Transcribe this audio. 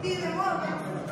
Ты домой,